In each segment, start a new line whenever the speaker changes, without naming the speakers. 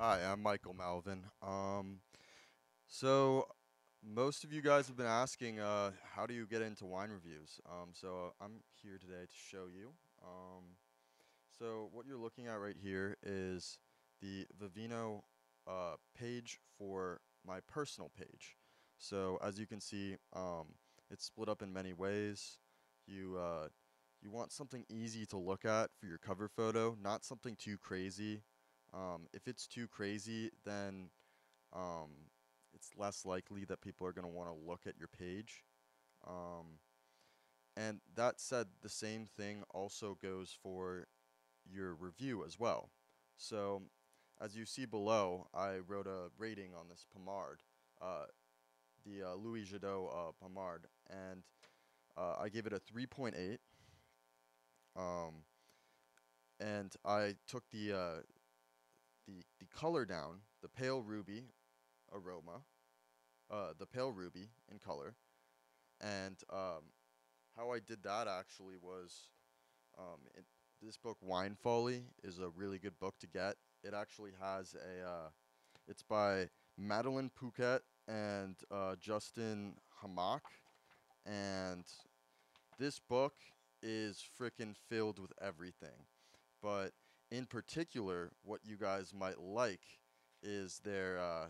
Hi, I'm Michael Melvin. Um, so most of you guys have been asking, uh, how do you get into wine reviews? Um, so I'm here today to show you. Um, so what you're looking at right here is the Vivino uh, page for my personal page. So as you can see, um, it's split up in many ways. You uh, you want something easy to look at for your cover photo, not something too crazy. Um, if it's too crazy, then um, it's less likely that people are going to want to look at your page. Um, and that said, the same thing also goes for your review as well. So, as you see below, I wrote a rating on this Pommard, uh, the uh, Louis Jadot uh, and uh, I gave it a 3.8. Um, and I took the uh, the the color down, the pale ruby aroma, uh, the pale ruby in color, and um, how I did that actually was, um, it, this book Wine Folly is a really good book to get. It actually has a, uh, it's by Madeline Puckette and uh, Justin Hammack, and this book is freaking filled with everything, but in particular, what you guys might like is their uh,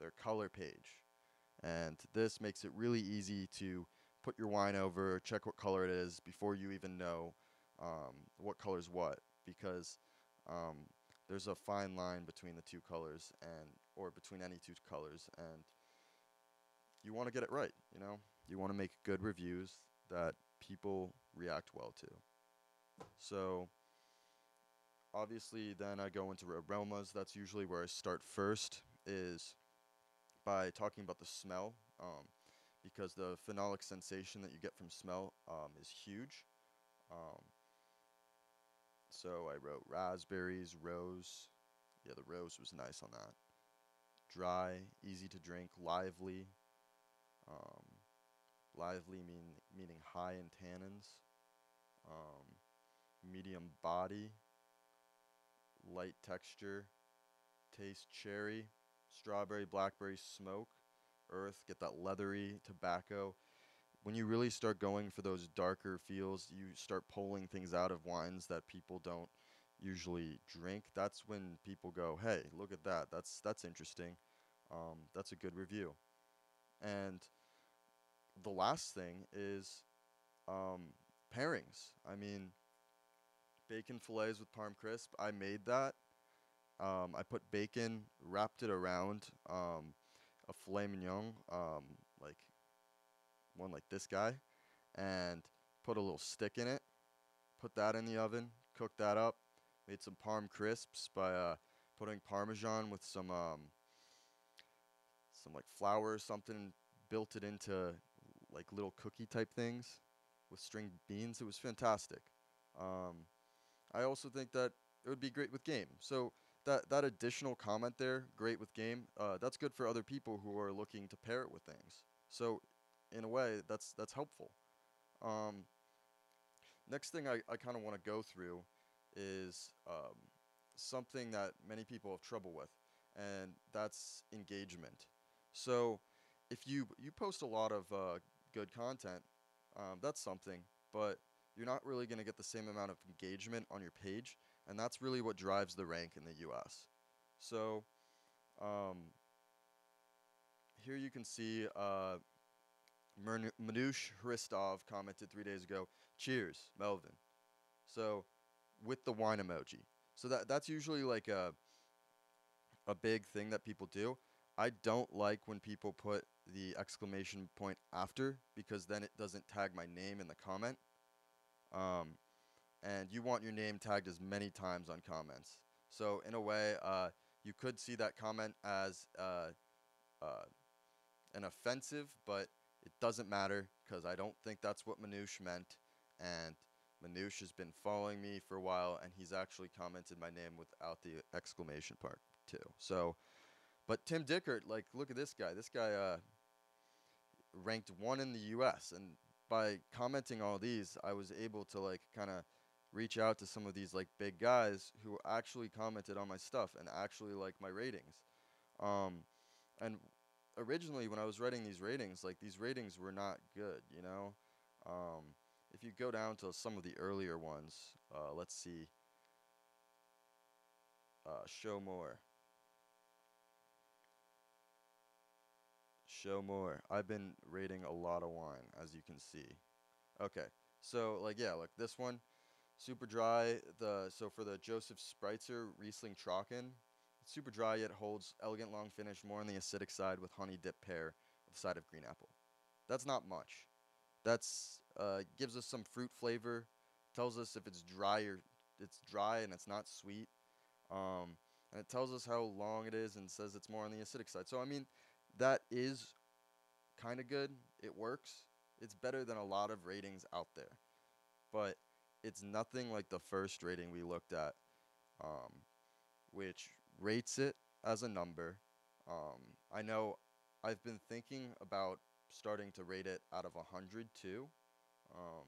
their color page, and this makes it really easy to put your wine over, check what color it is before you even know um, what color is what, because um, there's a fine line between the two colors and or between any two colors, and you want to get it right. You know, you want to make good reviews that people react well to. So obviously then I go into aromas. That's usually where I start first is by talking about the smell um, because the phenolic sensation that you get from smell um, is huge. Um, so I wrote raspberries, rose. Yeah, the rose was nice on that. Dry, easy to drink, lively. Um, lively mean, meaning high in tannins. Um, medium body, light texture, taste cherry, strawberry, blackberry, smoke, earth, get that leathery tobacco. When you really start going for those darker feels, you start pulling things out of wines that people don't usually drink. That's when people go, "Hey, look at that. That's that's interesting. Um, that's a good review." And the last thing is um, pairings. I mean, bacon fillets with parm crisp. I made that. Um, I put bacon, wrapped it around um, a filet mignon, um, like one like this guy, and put a little stick in it. Put that in the oven, cooked that up. Made some parm crisps by uh, putting parmesan with some um, some like flour or something. Built it into like little cookie type things with string beans. It was fantastic. Um, I also think that it would be great with game. So that that additional comment there, great with game, uh, that's good for other people who are looking to pair it with things. So in a way, that's that's helpful. Um, next thing I, I kind of want to go through is um, something that many people have trouble with, and that's engagement. So if you you post a lot of uh, good content, um, that's something, but you're not really going to get the same amount of engagement on your page, and that's really what drives the rank in the US. So um, here you can see uh, Manush Hristov commented three days ago, cheers, Melvin. So with the wine emoji. So that that's usually like a a big thing that people do. I don't like when people put the exclamation point after because then it doesn't tag my name in the comment. Um, and you want your name tagged as many times on comments. So in a way, uh, you could see that comment as uh, uh, an offensive, but it doesn't matter because I don't think that's what Manouche meant. And Manouche has been following me for a while, and he's actually commented my name without the exclamation part too. So, but Tim Dickert, like, look at this guy. This guy uh, ranked one in the U.S. and by commenting all these, I was able to like kind of reach out to some of these like big guys who actually commented on my stuff and actually like my ratings. Um, and originally when I was writing these ratings, like these ratings were not good, you know. Um, if you go down to some of the earlier ones, uh, let's see. Uh, show more. Show more. I've been rating a lot of wine, as you can see. Okay, so like yeah, like this one, super dry. The so for the Joseph Spreitzer Riesling Trocken, it's super dry yet holds elegant long finish, more on the acidic side with honey dip pear with a side of green apple. That's not much. That's uh, gives us some fruit flavor. Tells us if it's dry or it's dry and it's not sweet. Um, and it tells us how long it is and says it's more on the acidic side. So I mean, that is kind of good. It works. It's better than a lot of ratings out there, but it's nothing like the first rating we looked at, um, which rates it as a number. Um, I know I've been thinking about starting to rate it out of 100 too, um,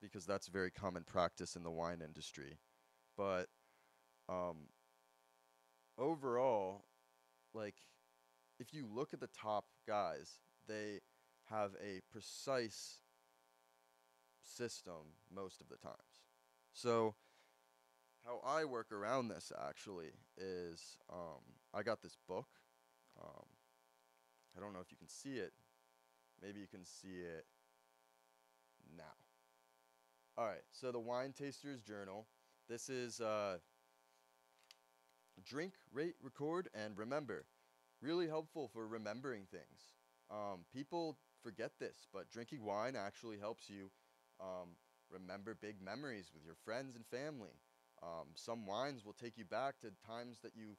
because that's very common practice in the wine industry. But um, overall, like, if you look at the top guys, they have a precise system most of the times. So, how I work around this actually is um, I got this book. Um, I don't know if you can see it. Maybe you can see it now. All right, so the Wine Taster's Journal. This is uh, drink, rate, record, and remember. Really helpful for remembering things. Um, people forget this, but drinking wine actually helps you um, remember big memories with your friends and family. Um, some wines will take you back to times that you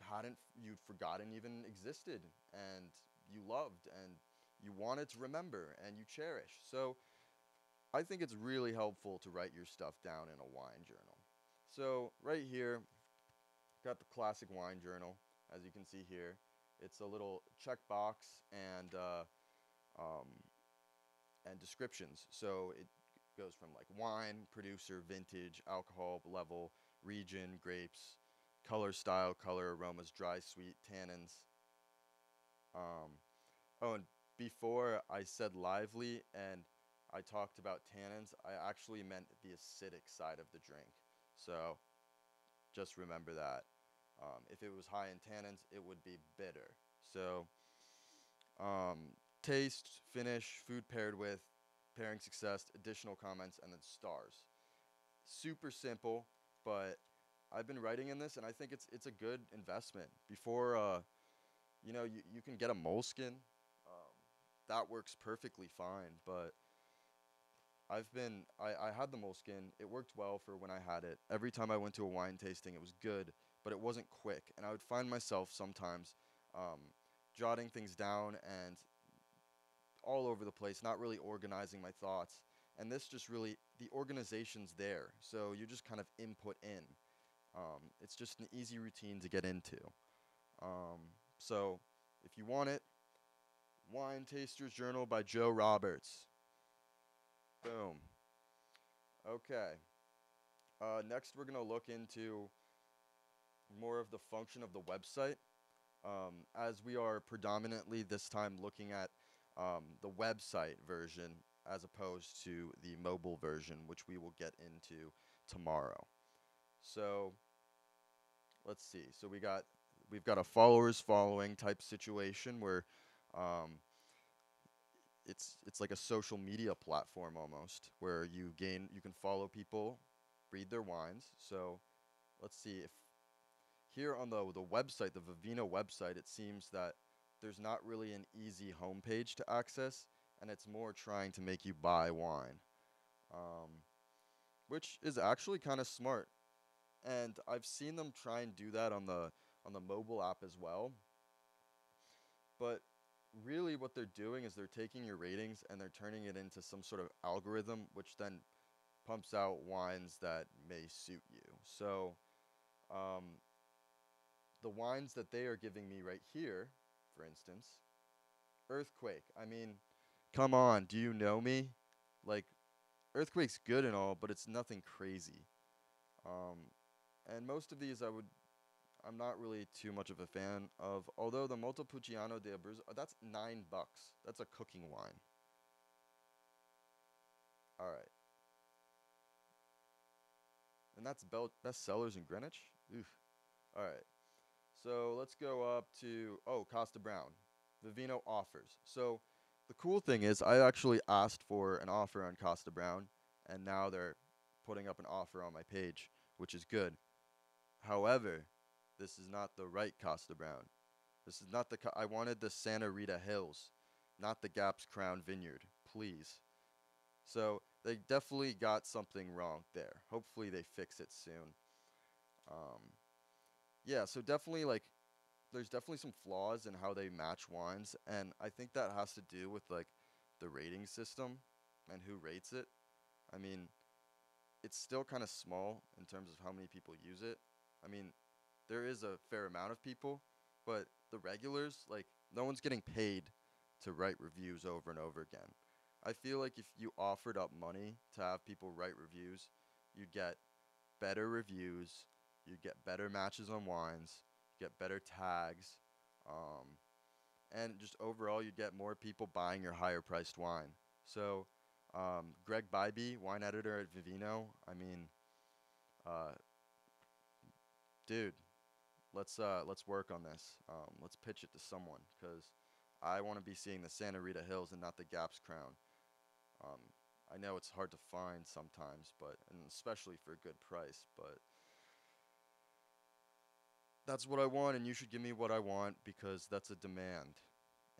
hadn't you'd forgotten even existed and you loved and you wanted to remember and you cherish. So I think it's really helpful to write your stuff down in a wine journal. So right here, got the classic wine journal, as you can see here. It's a little checkbox and uh, um, and descriptions. So it goes from like wine, producer, vintage, alcohol level, region, grapes, color, style, color, aromas, dry, sweet, tannins. Um, oh, and before I said lively and I talked about tannins, I actually meant the acidic side of the drink. So just remember that. Um, if it was high in tannins, it would be bitter. So um, taste, finish, food paired with, pairing success, additional comments, and then stars. Super simple, but I've been writing in this, and I think it's it's a good investment. Before, uh, you know, you, you can get a Moleskine. Um, that works perfectly fine, but I've been I, I had the Moleskine. It worked well for when I had it. Every time I went to a wine tasting, it was good, but it wasn't quick, and I would find myself sometimes um, jotting things down and all over the place, not really organizing my thoughts. And this just really, the organization's there. So you just kind of input in. Um, it's just an easy routine to get into. Um, so if you want it, Wine Taster's Journal by Joe Roberts. Boom. Okay. Uh, next, we're going to look into more of the function of the website. Um, as we are predominantly this time looking at um, the website version as opposed to the mobile version, which we will get into tomorrow. So let's see. So we got we've got a followers following type situation where um, it's it's like a social media platform almost where you gain you can follow people, read their wines. So let's see if here on the the website, the Vivino website, it seems that there's not really an easy homepage to access, and it's more trying to make you buy wine, um, which is actually kind of smart. And I've seen them try and do that on the on the mobile app as well. But really, what they're doing is they're taking your ratings and they're turning it into some sort of algorithm, which then pumps out wines that may suit you. So, um, the wines that they are giving me right here for instance. Earthquake. I mean, come on, do you know me? Like, Earthquake's good and all, but it's nothing crazy. Um, and most of these I would, I'm not really too much of a fan of. Although the Montepulciano d'Abruzzo, uh, that's nine bucks. That's a cooking wine. All right. And that's best sellers in Greenwich. Oof. All right. So let's go up to oh Kosta Browne, Vivino offers. So the cool thing is I actually asked for an offer on Kosta Browne, and now they're putting up an offer on my page, which is good. However, this is not the right Kosta Browne. This is not the co- I wanted the Santa Rita Hills, not the Gap's Crown Vineyard, please. So they definitely got something wrong there. Hopefully they fix it soon. Um, yeah, so definitely like there's definitely some flaws in how they match wines, and I think that has to do with like the rating system and who rates it. I mean, it's still kind of small in terms of how many people use it. I mean, there is a fair amount of people, but the regulars, like, no one's getting paid to write reviews over and over again. I feel like if you offered up money to have people write reviews, you'd get better reviews, you'd get better matches on wines, get better tags, um, and just overall you'd get more people buying your higher priced wine. So, um, Greg Bybee, wine editor at Vivino, I mean, uh, dude, let's uh, let's work on this. Um, let's pitch it to someone because I want to be seeing the Santa Rita Hills and not the Gap's Crown. Um, I know it's hard to find sometimes, but and especially for a good price, but that's what I want, and you should give me what I want because that's a demand,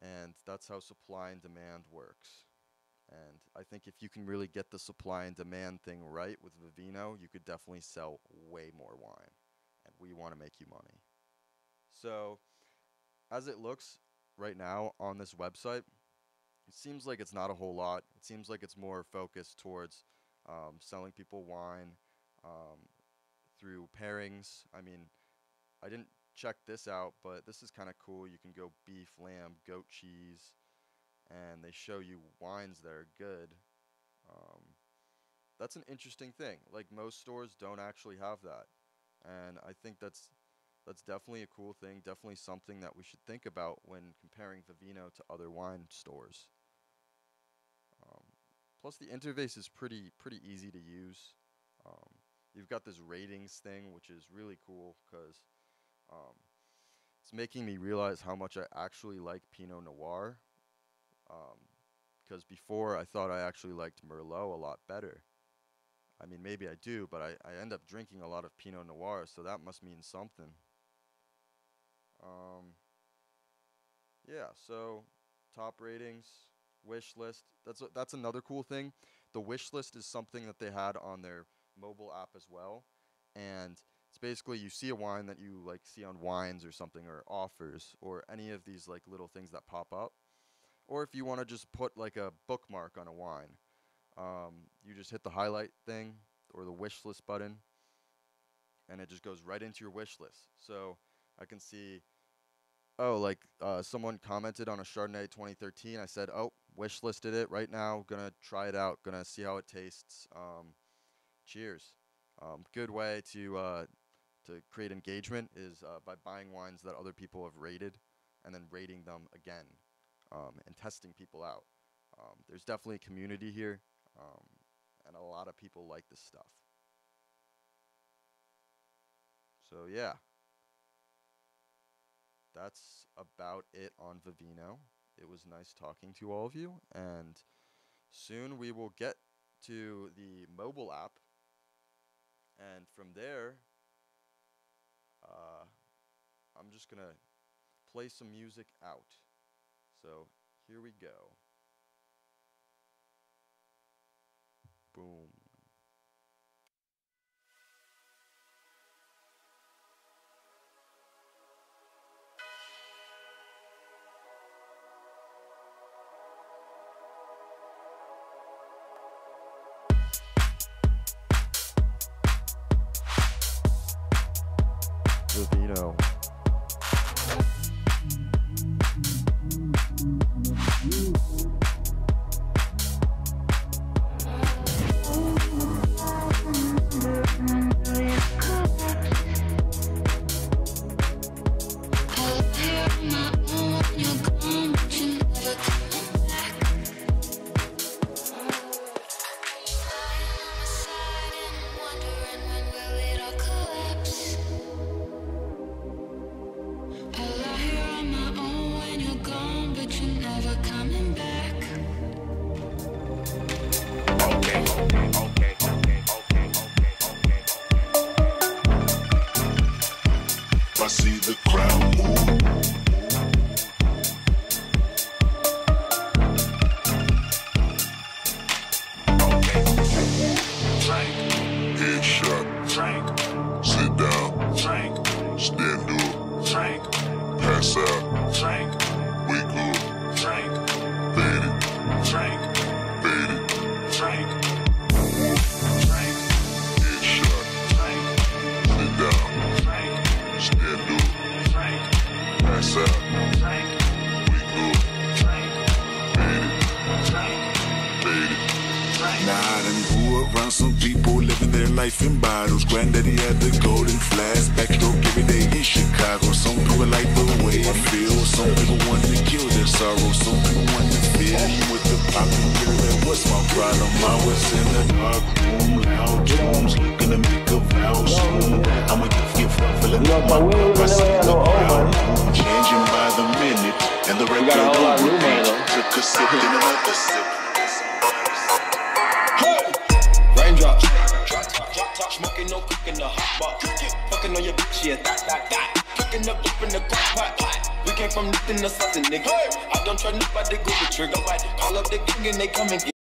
and that's how supply and demand works. And I think if you can really get the supply and demand thing right with Vivino, you could definitely sell way more wine, and we want to make you money. So, as it looks right now on this website, it seems like it's not a whole lot. It seems like it's more focused towards um, selling people wine um, through pairings. I mean, I didn't check this out, but this is kind of cool. You can go beef, lamb, goat cheese, and they show you wines that are good. Um, that's an interesting thing. Like most stores don't actually have that, and I think that's that's definitely a cool thing. Definitely something that we should think about when comparing Vivino to other wine stores. Um, plus, the interface is pretty pretty easy to use. Um, you've got this ratings thing, which is really cool because um, it's making me realize how much I actually like Pinot Noir. Because um, before I thought I actually liked Merlot a lot better. I mean, maybe I do, but I, I end up drinking a lot of Pinot Noir, so that must mean something. Um, yeah, so top ratings, wish list. That's a, that's another cool thing. The wish list is something that they had on their mobile app as well, and it's basically you see a wine that you like see on wines or something or offers or any of these like little things that pop up. Or if you want to just put like a bookmark on a wine, um, you just hit the highlight thing or the wish list button, and it just goes right into your wish list. So I can see, oh, like uh, someone commented on a Chardonnay 2013. I said, oh, wish listed it right now. Gonna try it out. Gonna see how it tastes. Um, cheers. Um, good way to uh, to create engagement is uh, by buying wines that other people have rated and then rating them again um, and testing people out. Um, there's definitely a community here, um, and a lot of people like this stuff. So, yeah. That's about it on Vivino. It was nice talking to all of you, and soon we will get to the mobile app. And from there, uh, I'm just going to play some music out. So here we go. Boom.
overcoming back. Life in bottles. Granddaddy had the golden flask, backstroke every day in Chicago. Some people like the way it feels. Some people want to kill their sorrow. Some people want to you with the. That was my problem. I was in the dark room, loud tunes, gonna make a vow soon. I'ma give you fun, filling up my cup. I see the crowd changing by the minute, and the record
got a whole
on
new money,
repeat. Took a sip, then another sip.
Raindrops. Top, smoking, no cooking the hot pot. Fucking on your bitch, yeah, that, that, that. Cooking up up in the crock pot. We came from nothing to something, nigga. I don't try nobody, go the trigger. Call up the gang and they come and get.